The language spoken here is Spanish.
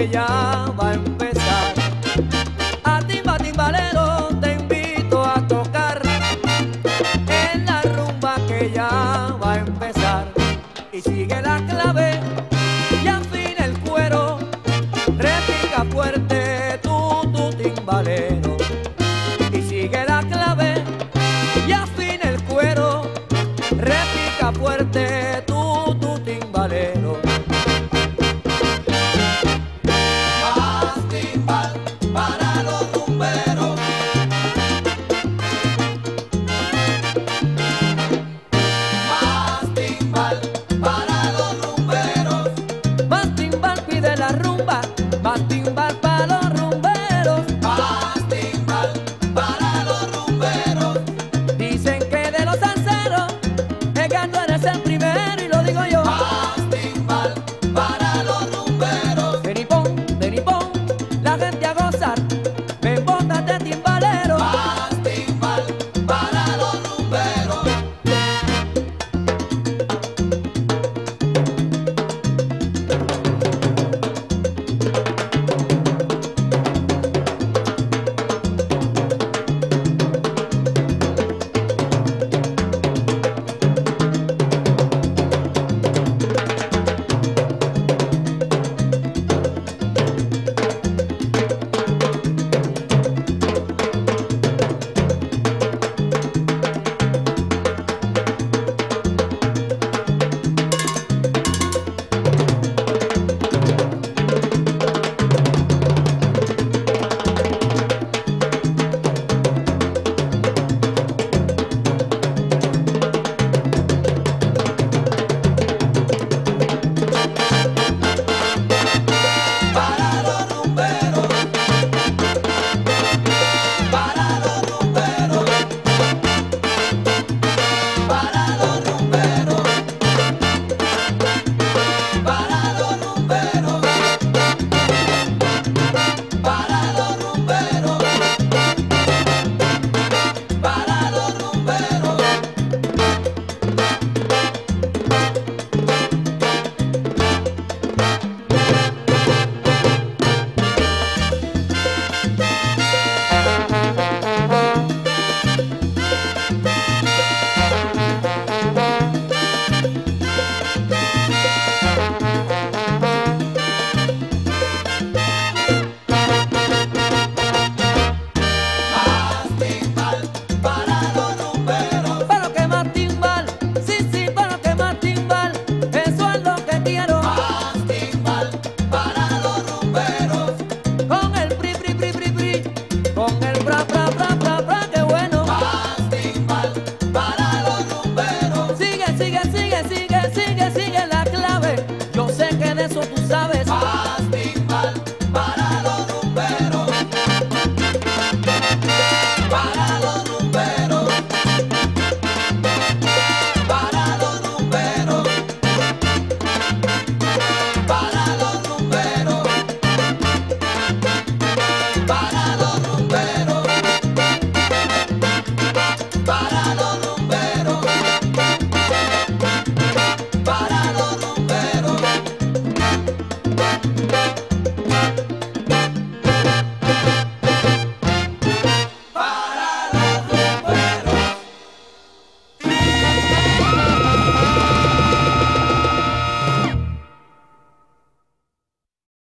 que ya va a empezar. A timba timbalero te invito a tocar en la rumba que ya va a empezar. Y sigue la clave y afina el cuero, repica fuerte tu tu timbalero. Y sigue la clave y afina el cuero, repica fuerte. sigue, sigue, sigue la clave.